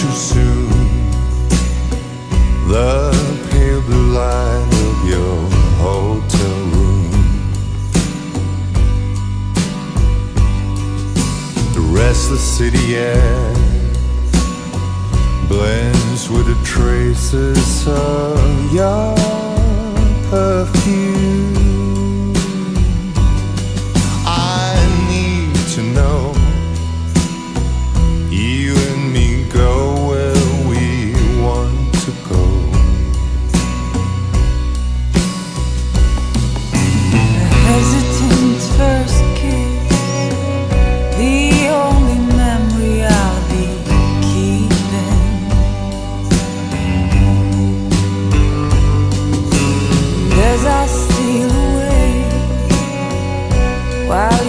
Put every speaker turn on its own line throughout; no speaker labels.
too soon. The pale blue light of your hotel room. The restless city air Blends with the traces of your perfume.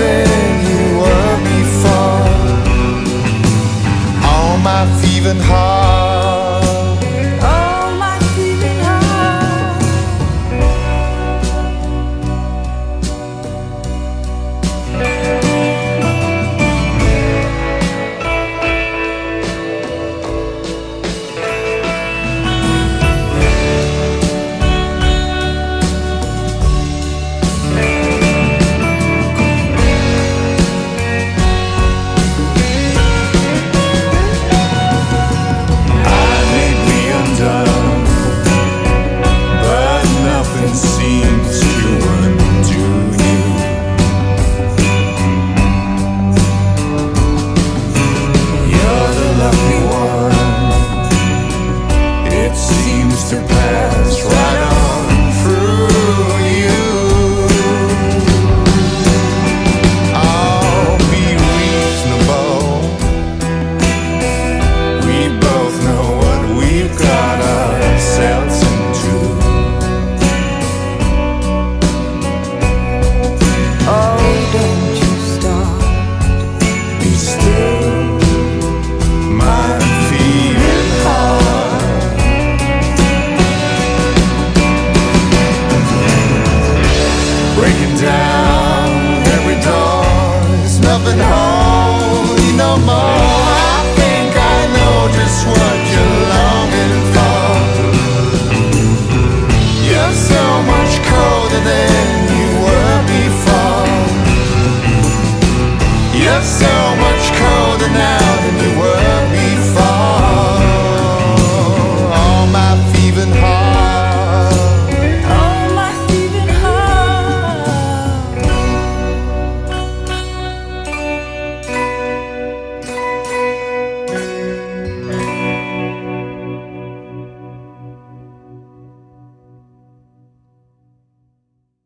than you were before. All my thieving heart.